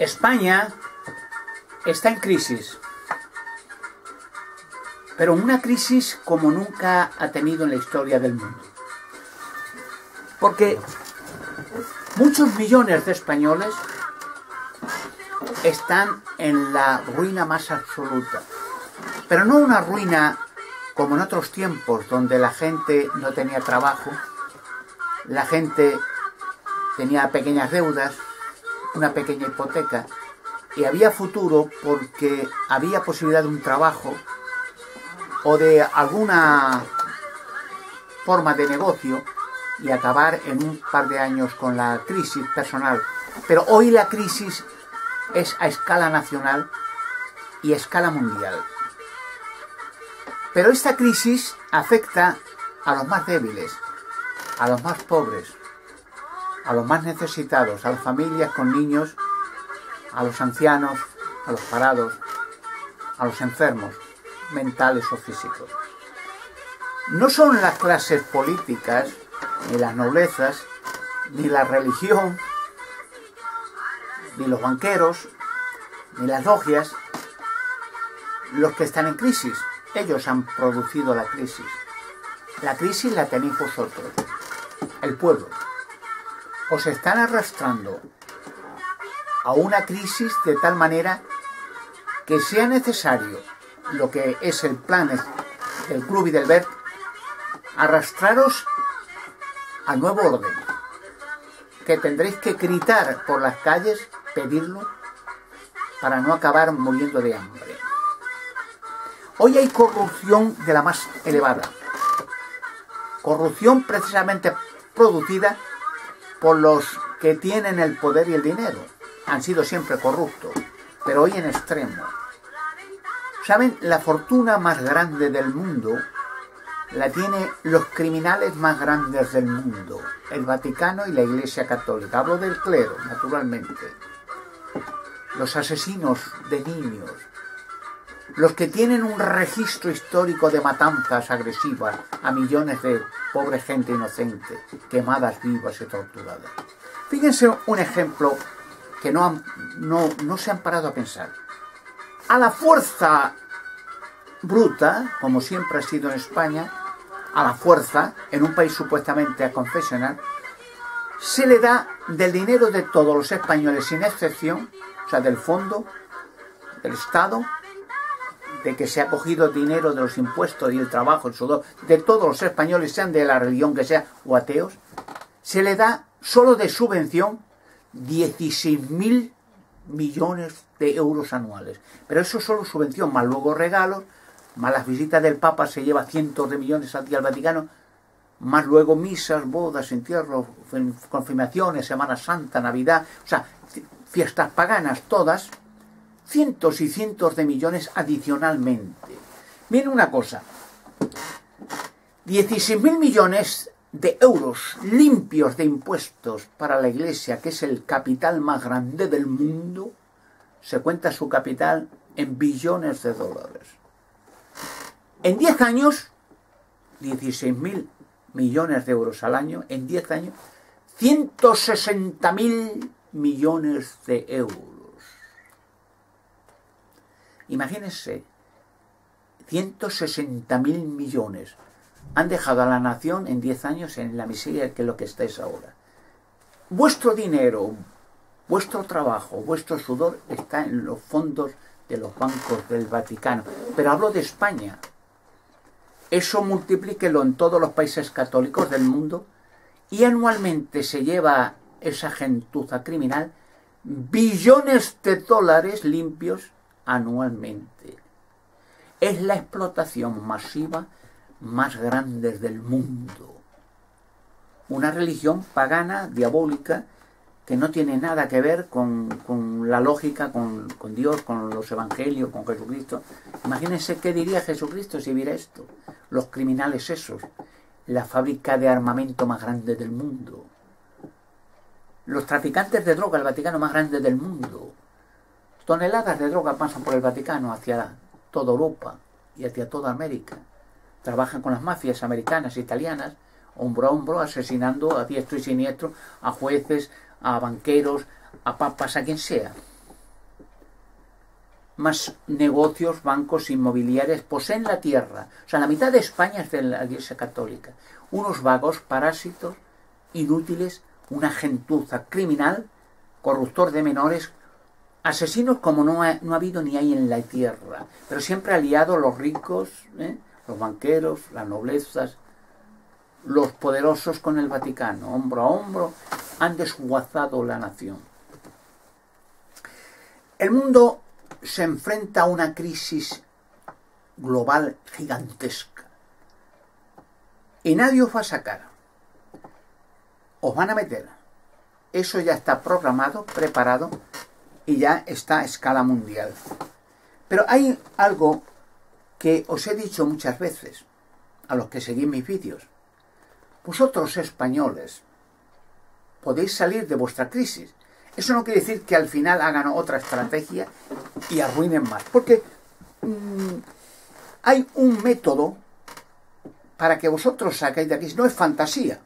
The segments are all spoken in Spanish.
España está en crisis, pero una crisis como nunca ha tenido en la historia del mundo. Porque muchos millones de españoles están en la ruina más absoluta. Pero no una ruina como en otros tiempos, donde la gente no tenía trabajo, la gente tenía pequeñas deudas, una pequeña hipoteca, y había futuro porque había posibilidad de un trabajo o de alguna forma de negocio y acabar en un par de años con la crisis personal. Pero hoy la crisis es a escala nacional y a escala mundial. Pero esta crisis afecta a los más débiles, a los más pobres, a los más necesitados, a las familias con niños, a los ancianos, a los parados, a los enfermos, mentales o físicos. No son las clases políticas, ni las noblezas, ni la religión, ni los banqueros, ni las logias, los que están en crisis. Ellos han producido la crisis. La crisis la tenéis vosotros, el pueblo. Os están arrastrando a una crisis de tal manera que sea necesario lo que es el plan del club y del BERT, arrastraros al nuevo orden, que tendréis que gritar por las calles, pedirlo, para no acabar muriendo de hambre. Hoy hay corrupción de la más elevada. Corrupción precisamente producida por los que tienen el poder y el dinero. Han sido siempre corruptos, pero hoy en extremo. ¿Saben? La fortuna más grande del mundo la tienen los criminales más grandes del mundo, el Vaticano y la Iglesia Católica. Hablo del clero, naturalmente. Los asesinos de niños, los que tienen un registro histórico de matanzas agresivas a millones de pobre gente inocente, quemadas vivas y torturadas. Fíjense un ejemplo que no, no, no se han parado a pensar. A la fuerza bruta, como siempre ha sido en España, a la fuerza, en un país supuestamente confesional, se le da del dinero de todos los españoles, sin excepción, o sea, del fondo, del Estado, de que se ha cogido dinero de los impuestos y el trabajo, el sudor, de todos los españoles, sean de la religión que sea o ateos, se le da solo de subvención 16.000 millones de euros anuales. Pero eso es solo subvención, más luego regalos, más las visitas del Papa se lleva cientos de millones al Vaticano, más luego misas, bodas, entierros, confirmaciones, Semana Santa, Navidad, o sea, fiestas paganas todas, cientos y cientos de millones adicionalmente. Miren una cosa, 16.000 millones de euros limpios de impuestos para la Iglesia, que es el capital más grande del mundo, se cuenta su capital en billones de dólares. En 10 años, 16.000 millones de euros al año, en 10 años, 160.000 millones de euros. Imagínense, 160.000 millones han dejado a la nación en 10 años en la miseria que es lo que estáis ahora. Vuestro dinero, vuestro trabajo, vuestro sudor está en los fondos de los bancos del Vaticano. Pero hablo de España. Eso multiplíquelo en todos los países católicos del mundo y anualmente se lleva esa gentuza criminal billones de dólares limpios anualmente. Es la explotación masiva más grande del mundo. Una religión pagana, diabólica, que no tiene nada que ver con, la lógica, con, con, Dios, con los evangelios, con Jesucristo. Imagínense qué diría Jesucristo si viera esto. Los criminales esos, la fábrica de armamento más grande del mundo. Los traficantes de droga, el Vaticano más grande del mundo. Toneladas de droga pasan por el Vaticano hacia toda Europa y hacia toda América. Trabajan con las mafias americanas, italianas, hombro a hombro, asesinando a diestro y siniestro a jueces, a banqueros, a papas, a quien sea. más negocios, bancos inmobiliarios poseen la tierra. O sea, la mitad de España es de la Iglesia Católica. Unos vagos, parásitos, inútiles, una gentuza criminal, corruptor de menores, asesinos como no ha, no ha habido ni hay en la tierra, pero siempre aliados los ricos, ¿eh? los banqueros, las noblezas, los poderosos con el Vaticano, hombro a hombro, han desguazado la nación. El mundo se enfrenta a una crisis global gigantesca. Y nadie os va a sacar. Os van a meter. Eso ya está programado, preparado y ya está a escala mundial. Pero hay algo que os he dicho muchas veces a los que seguís mis vídeos. Vosotros españoles podéis salir de vuestra crisis. Eso no quiere decir que al final hagan otra estrategia y arruinen más. Porque mm, hay un método para que vosotros saquéis de aquí. No es fantasía,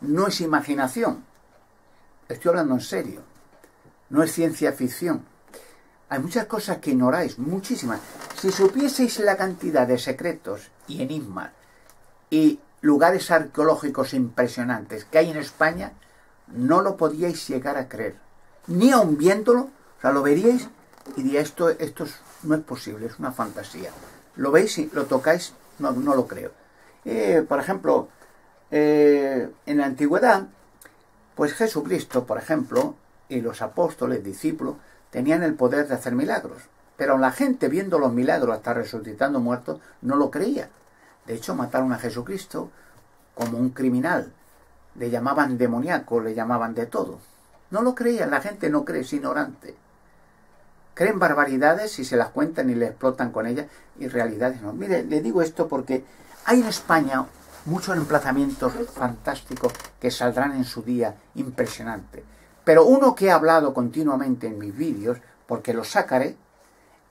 no es imaginación. Estoy hablando en serio. No es ciencia ficción. Hay muchas cosas que ignoráis, muchísimas. Si supieseis la cantidad de secretos y enigmas y lugares arqueológicos impresionantes que hay en España, no lo podíais llegar a creer. Ni aun viéndolo, o sea, lo veríais y diríais, esto, esto no es posible, es una fantasía. Lo veis y lo tocáis, no, no lo creo. Eh, por ejemplo, eh, en la antigüedad, pues Jesucristo, por ejemplo, y los apóstoles, discípulos, tenían el poder de hacer milagros. Pero la gente, viendo los milagros hasta resucitando muertos, no lo creía. De hecho, mataron a Jesucristo como un criminal. Le llamaban demoníaco, le llamaban de todo. No lo creían, la gente no cree, es ignorante. Creen barbaridades y se las cuentan y le explotan con ellas y realidades no. Mire, le digo esto porque hay en España muchos emplazamientos fantásticos que saldrán en su día impresionante. Pero uno que he hablado continuamente en mis vídeos, porque lo sacaré,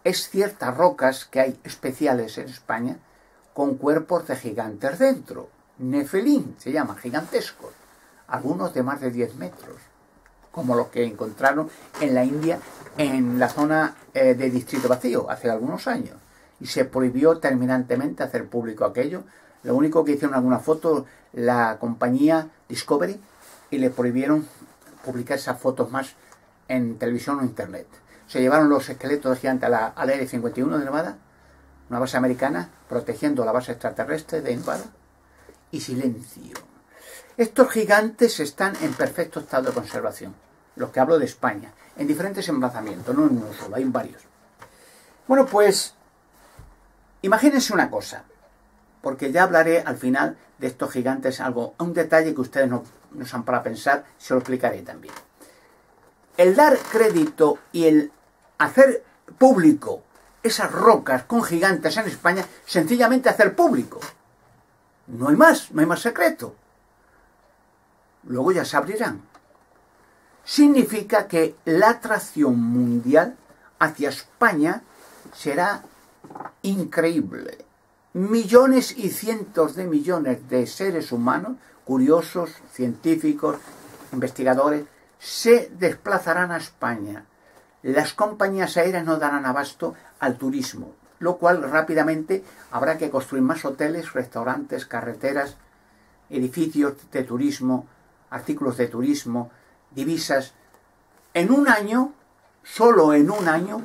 es ciertas rocas que hay especiales en España con cuerpos de gigantes dentro. Nefelín se llama, gigantescos. Algunos de más de 10 metros, como los que encontraron en la India en la zona eh, de Distrito Vacío hace algunos años. Y se prohibió terminantemente hacer público aquello. Lo único que hicieron alguna foto la compañía Discovery y le prohibieron publicar esas fotos más en televisión o internet. Se llevaron los esqueletos de gigante a la, a 51 de Nevada, una base americana, protegiendo la base extraterrestre de Nevada, y silencio. Estos gigantes están en perfecto estado de conservación, los que hablo de España, en diferentes emplazamientos, no en uno solo, hay varios. Bueno, pues imagínense una cosa, porque ya hablaré al final de estos gigantes, algo, un detalle que ustedes no, no son para pensar, se lo explicaré también. El dar crédito y el hacer público esas rocas con gigantes en España, sencillamente hacer público. No hay más, no hay más secreto. Luego ya se abrirán. Significa que la atracción mundial hacia España será increíble millones y cientos de millones de seres humanos, curiosos, científicos, investigadores, se desplazarán a España. Las compañías aéreas no darán abasto al turismo, lo cual rápidamente habrá que construir más hoteles, restaurantes, carreteras, edificios de turismo, artículos de turismo, divisas. En un año, solo en un año,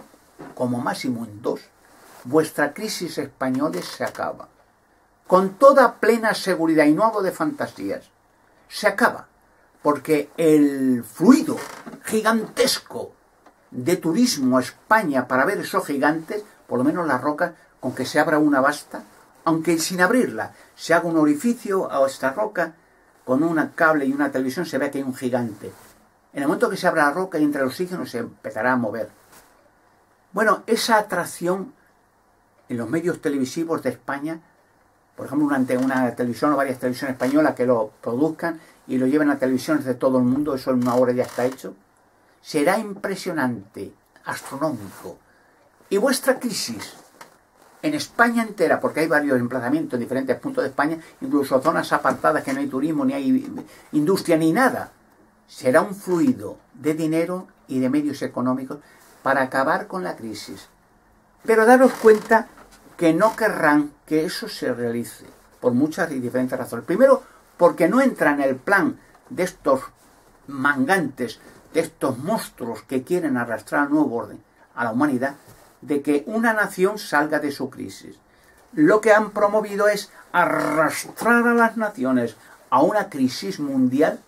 como máximo en dos, vuestra crisis española se acaba. Con toda plena seguridad, y no hago de fantasías, se acaba. Porque el fluido gigantesco de turismo a España para ver esos gigantes, por lo menos las rocas, con que se abra una basta, aunque sin abrirla se haga un orificio a esta roca, con un cable y una televisión se ve que hay un gigante. En el momento que se abra la roca y entre el oxígeno se empezará a mover. Bueno, esa atracción en los medios televisivos de España, por ejemplo, una, una televisión o varias televisiones españolas que lo produzcan y lo lleven a televisiones de todo el mundo, eso en una hora ya está hecho, será impresionante, astronómico. Y vuestra crisis en España entera, porque hay varios emplazamientos en diferentes puntos de España, incluso zonas apartadas que no hay turismo, ni hay industria, ni nada, será un fluido de dinero y de medios económicos para acabar con la crisis Pero daros cuenta que no querrán que eso se realice, por muchas y diferentes razones. Primero, porque no entra en el plan de estos mangantes, de estos monstruos que quieren arrastrar al nuevo orden a la humanidad, de que una nación salga de su crisis. Lo que han promovido es arrastrar a las naciones a una crisis mundial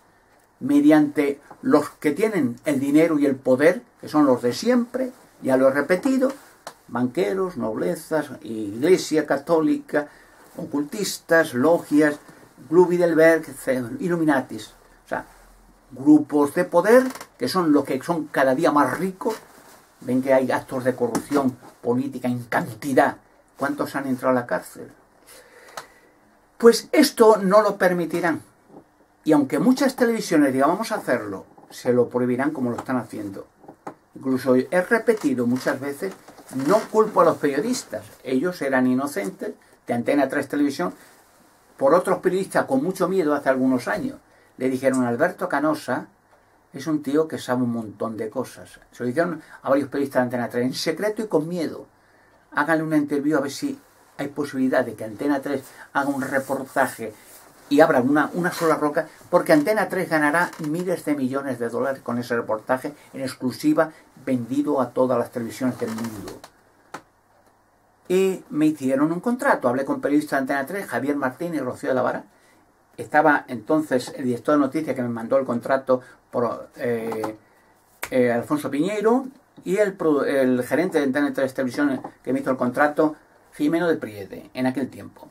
mediante los que tienen el dinero y el poder, que son los de siempre, ya lo he repetido, banqueros, noblezas, iglesia católica, ocultistas, logias, Club Bilderberg, Illuminatis. O sea, grupos de poder que son los que son cada día más ricos. Ven que hay actos de corrupción política en cantidad. ¿Cuántos han entrado a la cárcel? Pues esto no lo permitirán. Y aunque muchas televisiones digan vamos a hacerlo, se lo prohibirán como lo están haciendo. Incluso he repetido muchas veces, no culpo a los periodistas, ellos eran inocentes de Antena 3 Televisión por otros periodistas con mucho miedo hace algunos años. Le dijeron, Alberto Canosa es un tío que sabe un montón de cosas. Se lo dijeron a varios periodistas de Antena 3 en secreto y con miedo. Háganle una entrevista a ver si hay posibilidad de que Antena 3 haga un reportaje y abra una, una sola roca, porque Antena 3 ganará miles de millones de dólares con ese reportaje en exclusiva vendido a todas las televisiones del mundo. Y me hicieron un contrato, hablé con periodistas de Antena 3, Javier Martín y Rocío de la Vara. Estaba entonces el director de noticias que me mandó el contrato por eh, eh, Alfonso Piñeiro y el, el gerente de Antena 3 Televisión que me hizo el contrato, Jimeno de Priede, en aquel tiempo.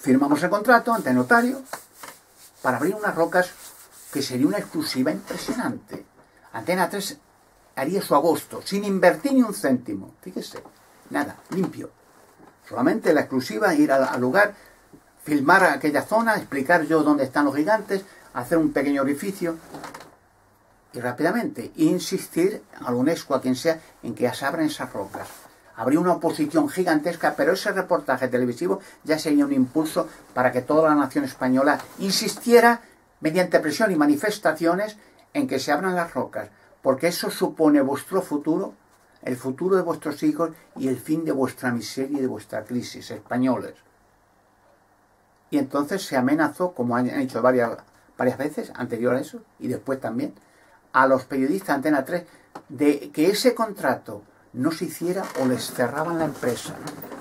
Firmamos el contrato ante el notario para abrir unas rocas que sería una exclusiva impresionante. Antena 3 haría su agosto, sin invertir ni un céntimo. Fíjese, nada, limpio. Solamente la exclusiva, ir al, lugar, filmar aquella zona, explicar yo dónde están los gigantes, hacer un pequeño orificio y rápidamente insistir a UNESCO, a quien sea, en que se abran esas rocas habría una oposición gigantesca, pero ese reportaje televisivo ya sería un impulso para que toda la nación española insistiera mediante presión y manifestaciones en que se abran las rocas, porque eso supone vuestro futuro, el futuro de vuestros hijos y el fin de vuestra miseria y de vuestra crisis, españoles. Y entonces se amenazó, como han hecho varias, varias veces, anterior a eso, y después también, a los periodistas de Antena 3, de que ese contrato no se hiciera o les cerraban la empresa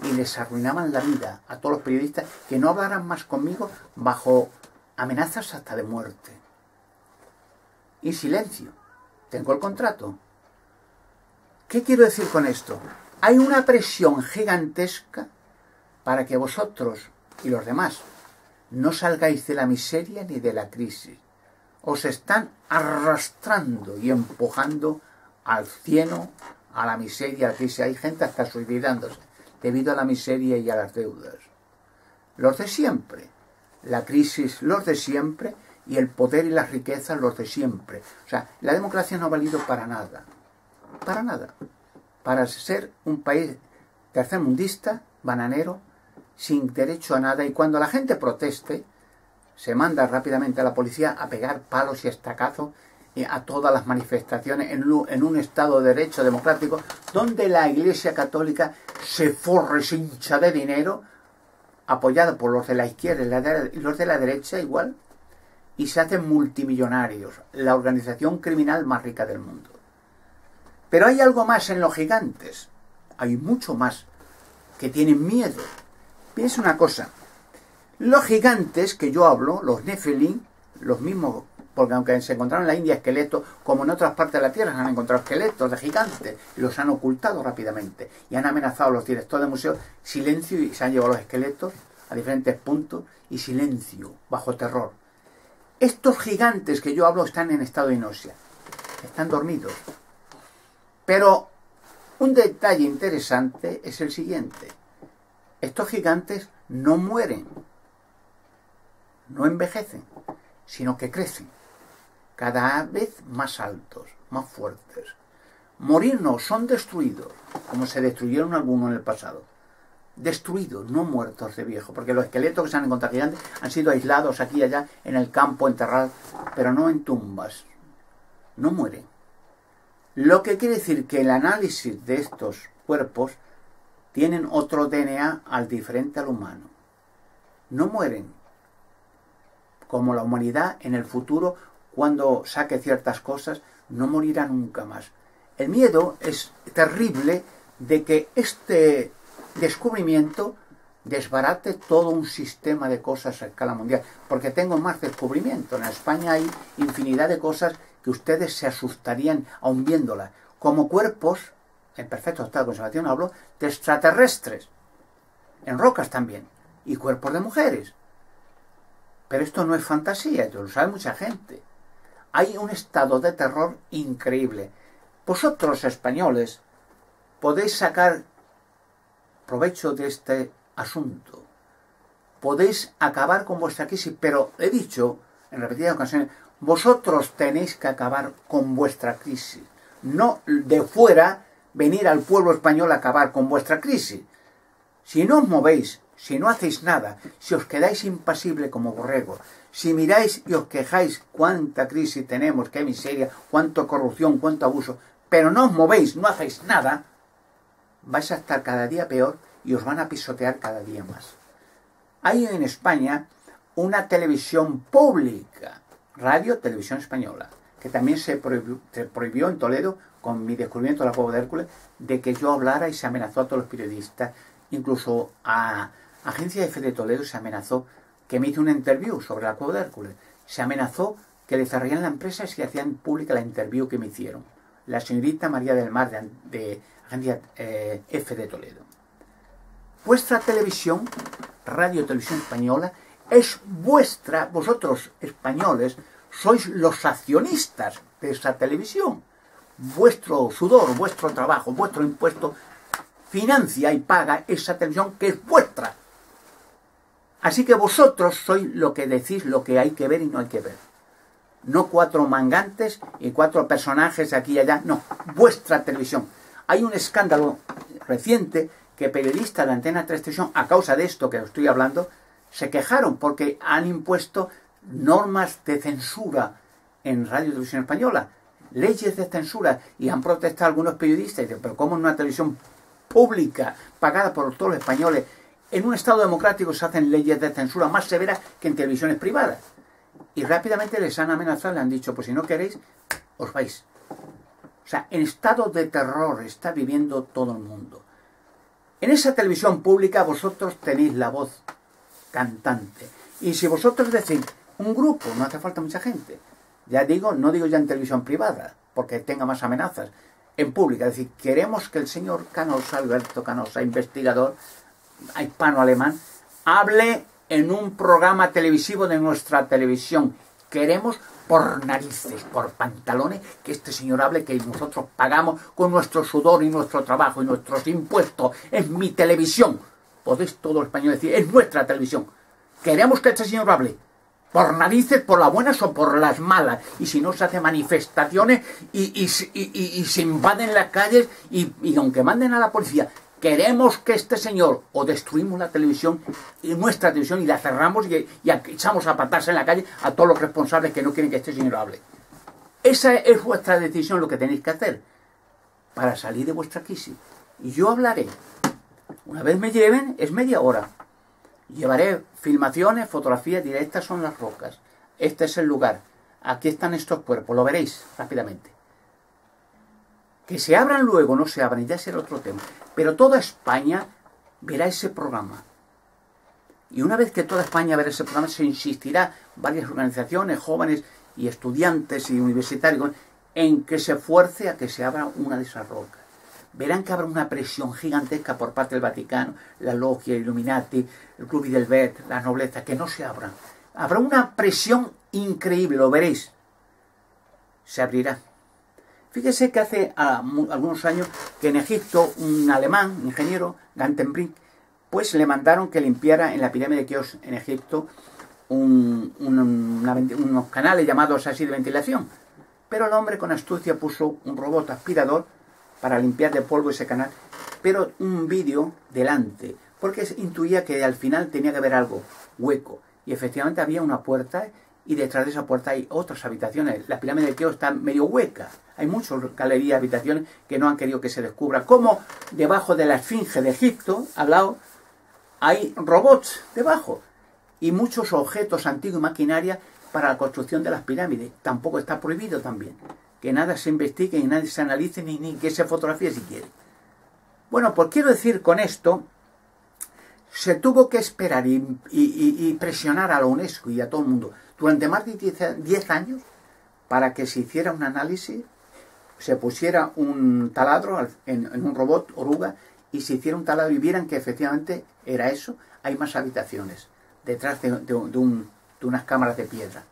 y les arruinaban la vida a todos los periodistas que no hablaran más conmigo bajo amenazas hasta de muerte. Y silencio. Tengo el contrato. ¿Qué quiero decir con esto? Hay una presión gigantesca para que vosotros y los demás no salgáis de la miseria ni de la crisis. Os están arrastrando y empujando al cieno, a la miseria, a la crisis. Hay gente hasta suicidándose debido a la miseria y a las deudas. Los de siempre. La crisis, los de siempre, y el poder y las riquezas, los de siempre. O sea, la democracia no ha valido para nada. Para nada. Para ser un país tercermundista, bananero, sin derecho a nada, y cuando la gente proteste, se manda rápidamente a la policía a pegar palos y estacazos a todas las manifestaciones en un Estado de Derecho democrático donde la Iglesia Católica se forre, se hincha de dinero, apoyada por los de la izquierda y los de la derecha igual, y se hacen multimillonarios, la organización criminal más rica del mundo. Pero hay algo más en los gigantes, hay mucho más, que tienen miedo. Piensa una cosa, los gigantes que yo hablo, los Nephilim, los mismos porque aunque se encontraron en la India esqueletos, como en otras partes de la Tierra se han encontrado esqueletos de gigantes, y los han ocultado rápidamente, y han amenazado a los directores de museos, silencio, y se han llevado los esqueletos a diferentes puntos, y silencio, bajo terror. Estos gigantes que yo hablo están en estado de inosia, están dormidos. Pero un detalle interesante es el siguiente. Estos gigantes no mueren, no envejecen, sino que crecen cada vez más altos, más fuertes. Morir no, son destruidos, como se destruyeron algunos en el pasado. Destruidos, no muertos de viejo, porque los esqueletos que se han encontrado gigantes han sido aislados aquí y allá en el campo, enterrados, pero no en tumbas. No mueren. Lo que quiere decir que el análisis de estos cuerpos tienen otro DNA al diferente al humano. No mueren, como la humanidad en el futuro, cuando saque ciertas cosas, no morirá nunca más. El miedo es terrible de que este descubrimiento desbarate todo un sistema de cosas a escala mundial, porque tengo más descubrimiento. En España hay infinidad de cosas que ustedes se asustarían aún viéndolas, como cuerpos, en perfecto estado de conservación hablo, de extraterrestres, en rocas también, y cuerpos de mujeres. Pero esto no es fantasía, esto lo sabe mucha gente. Hay un estado de terror increíble. Vosotros, españoles, podéis sacar provecho de este asunto. Podéis acabar con vuestra crisis, pero he dicho en repetidas ocasiones, vosotros tenéis que acabar con vuestra crisis. No de fuera venir al pueblo español a acabar con vuestra crisis. Si no os movéis, si no hacéis nada, si os quedáis impasible como borrego, si miráis y os quejáis cuánta crisis tenemos, qué miseria, cuánta corrupción, cuánto abuso, pero no os movéis, no hacéis nada, vais a estar cada día peor y os van a pisotear cada día más. Hay en España una televisión pública, Radio Televisión Española, que también se prohibió, en Toledo con mi descubrimiento de la cueva de Hércules de que yo hablara y se amenazó a todos los periodistas, incluso a Agencia F de Toledo se amenazó que me hizo una interview sobre la cueva de Hércules. Se amenazó que le cerrarían la empresa si hacían pública la interview que me hicieron. La señorita María del Mar de, eh, F de Toledo. Vuestra televisión, Radio Televisión Española, es vuestra, vosotros españoles, sois los accionistas de esa televisión. Vuestro sudor, vuestro trabajo, vuestro impuesto financia y paga esa televisión que es vuestra. Así que vosotros sois lo que decís, lo que hay que ver y no hay que ver. No cuatro mangantes y cuatro personajes aquí y allá, no, vuestra televisión. Hay un escándalo reciente que periodistas de Antena 3 Televisión, a causa de esto que estoy hablando, se quejaron porque han impuesto normas de censura en Radio Televisión Española, leyes de censura, y han protestado algunos periodistas, pero ¿cómo en una televisión pública, pagada por todos los españoles, en un Estado democrático se hacen leyes de censura más severas que en televisiones privadas? Y rápidamente les han amenazado, le han dicho, pues si no queréis, os vais. O sea, en estado de terror está viviendo todo el mundo. En esa televisión pública vosotros tenéis la voz cantante. Y si vosotros decís un grupo, no hace falta mucha gente. Ya digo, no digo ya en televisión privada, porque tenga más amenazas. En pública, es decir, queremos que el señor Canosa, Alberto Canosa, investigador hispano-alemán, hable en un programa televisivo de nuestra televisión. Queremos por narices, por pantalones, que este señor hable que nosotros pagamos con nuestro sudor y nuestro trabajo y nuestros impuestos. Es mi televisión. Podéis todo el español decir, es nuestra televisión. Queremos que este señor hable. Por narices, por las buenas o por las malas. Y si no se hace manifestaciones y, se invaden las calles y, y aunque manden a la policía, queremos que este señor o destruimos la televisión y nuestra televisión y la cerramos y, echamos a patarse en la calle a todos los responsables que no quieren que este señor hable. Esa es vuestra decisión, lo que tenéis que hacer para salir de vuestra crisis. Y yo hablaré. Una vez me lleven, es media hora. Llevaré filmaciones, fotografías directas, son las rocas. Este es el lugar. Aquí están estos cuerpos, lo veréis rápidamente. Que se abran luego, no se abran, ya será otro tema. Pero toda España verá ese programa. Y una vez que toda España verá ese programa, se insistirá varias organizaciones, jóvenes y estudiantes y universitarios, en que se fuerce a que se abra una de esas rocas. Verán que habrá una presión gigantesca por parte del Vaticano, la Logia, Illuminati, el Club Bet, la nobleza, que no se abran. Habrá una presión increíble, lo veréis. Se abrirá. Fíjese que hace ah, algunos años que en Egipto un alemán, ingeniero, Gantenbrink, pues le mandaron que limpiara en la pirámide de Keops en Egipto unos canales llamados así de ventilación. Pero el hombre con astucia puso un robot aspirador para limpiar de polvo ese canal, pero un vídeo delante, porque intuía que al final tenía que haber algo hueco. Y efectivamente había una puerta y detrás de esa puerta hay otras habitaciones. La pirámide de Keo está medio hueca. Hay muchas galerías, habitaciones que no han querido que se descubra. Como debajo de la Esfinge de Egipto, al hay robots debajo y muchos objetos antiguos y maquinaria para la construcción de las pirámides. Tampoco está prohibido también. Que nada se investigue, ni nadie se analice, ni, ni que se fotografíe si quiere. Bueno, pues quiero decir con esto se tuvo que esperar y, presionar a la UNESCO y a todo el mundo durante más de 10 años para que se hiciera un análisis, se pusiera un taladro en, un robot oruga y se hiciera un taladro y vieran que efectivamente era eso, hay más habitaciones detrás de, unas cámaras de piedra.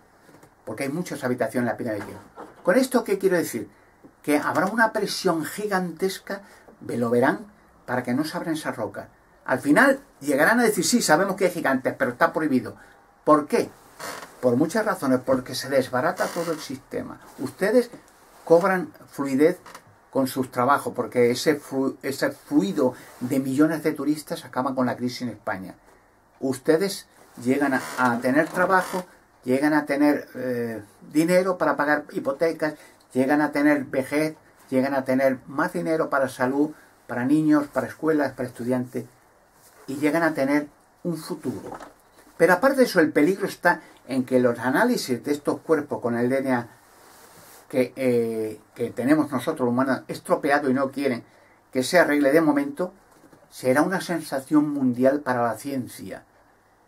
Porque hay muchas habitaciones en la pirámide. ¿Con esto qué quiero decir? Que habrá una presión gigantesca, lo verán, para que no se abran esas rocas al final llegarán a decir, sí, sabemos que hay gigantes, pero está prohibido. ¿Por qué? Por muchas razones, porque se desbarata todo el sistema. Ustedes cobran fluidez con sus trabajos, porque ese, fluido de millones de turistas acaba con la crisis en España. Ustedes llegan a, tener trabajo, llegan a tener eh, dinero para pagar hipotecas, llegan a tener vejez, llegan a tener más dinero para salud, para niños, para escuelas, para estudiantes y llegan a tener un futuro. Pero aparte de eso, el peligro está en que los análisis de estos cuerpos con el DNA que, eh, que tenemos nosotros humanos estropeado y no quieren que se arregle de momento, será una sensación mundial para la ciencia.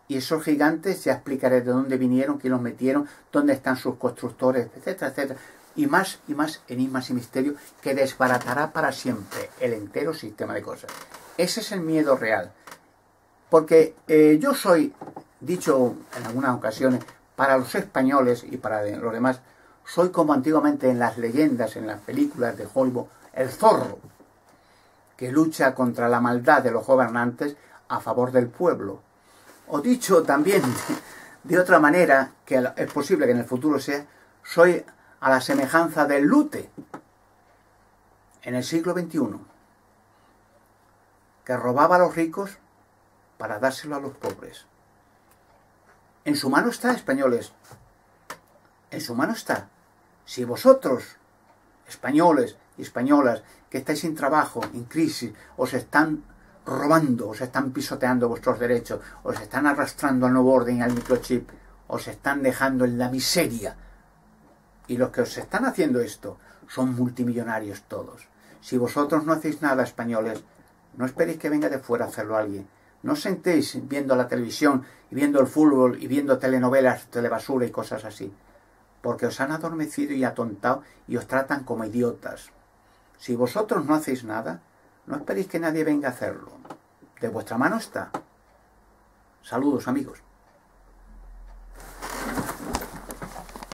Y esos gigantes ya explicaré de dónde vinieron, quién los metieron, dónde están sus constructores, etcétera, etcétera. Y más y más enigmas y misterios que desbaratará para siempre el entero sistema de cosas. Ese es el miedo real. Porque eh, yo soy, dicho en algunas ocasiones, para los españoles y para los demás, soy como antiguamente en las leyendas, en las películas de Hollywood, el zorro, que lucha contra la maldad de los gobernantes a favor del pueblo. O dicho también de, otra manera, que es posible que en el futuro sea, soy a la semejanza del lute en el siglo XXI, que robaba a los ricos para dárselo a los pobres. En su mano está, españoles. En su mano está. Si vosotros, españoles y españolas, que estáis sin trabajo, en crisis, os están robando, os están pisoteando vuestros derechos, os están arrastrando al nuevo orden al microchip, os están dejando en la miseria. Y los que os están haciendo esto son multimillonarios todos. Si vosotros no hacéis nada, españoles, no esperéis que venga de fuera a hacerlo alguien. No sentéis viendo la televisión y viendo el fútbol y viendo telenovelas, telebasura y cosas así, porque os han adormecido y atontado y os tratan como idiotas. Si vosotros no hacéis nada, no esperéis que nadie venga a hacerlo. De vuestra mano está. Saludos amigos.